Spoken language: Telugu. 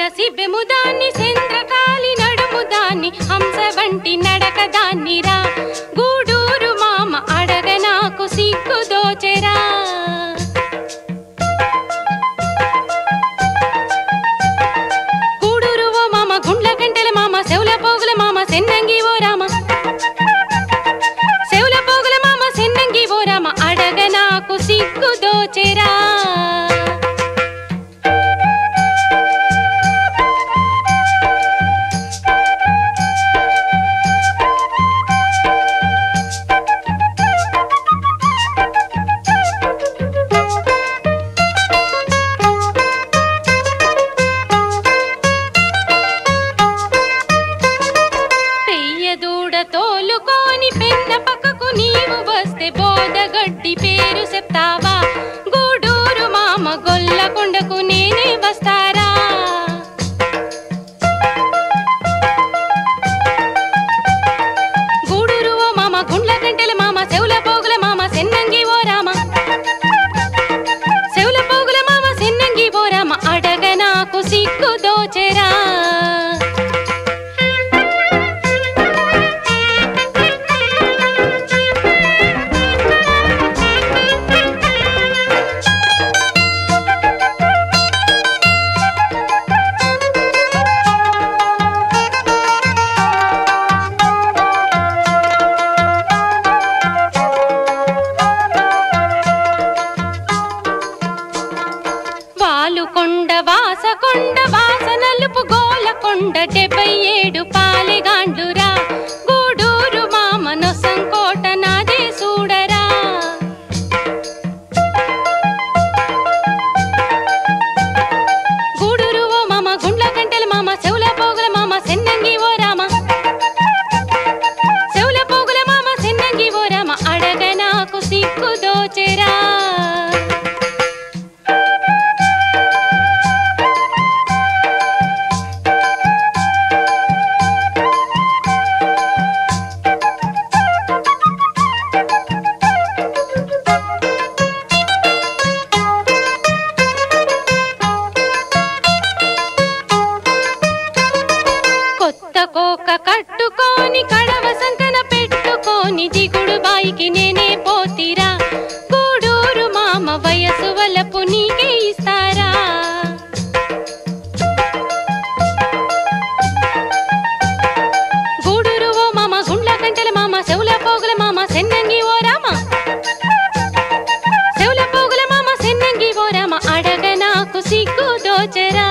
తులసి బెముదాన్ని దాన్ని నడుముదాన్ని దాన్ని హంస వంటి నడక దాన్ని రా. వస్తే పేరు చెప్తావా? గూడూరు మామ గొల్లకొండకు నేనే వస్తా. వాలుకొండ వాసకొండ వాసనలుపు గోలకొండ డెబ్బై ఏడు పాలెగాండ్లురా. గూడూరు మామ నొసంకోట నాదే చూడరా గూడూరు ఓ మామ గుండ్ల గంటల మామ చెవుల పోగుల మామ సెన్నంగి ఓ రామ. చెవుల పోగుల మామ సెన్నంగి ఓ రామ అడగ నాకు సిగ్గు దోచెరా. కోక కట్టుకొని కడవ సంకన పెట్టుకొని జిగుడు బాయికి నేనే పోతిరా. గూడూరు మామ వయసు వలపు నీకే ఇస్తారా? గూడూరు ఓ మామ గుండ్ల గంటల మామ చెవుల పోగుల మామ సెన్నంగి ఓ రామ. చెవుల పోగుల మామ సెన్నంగి ఓ రామ అడగ నాకు సిగ్గు దోచరా.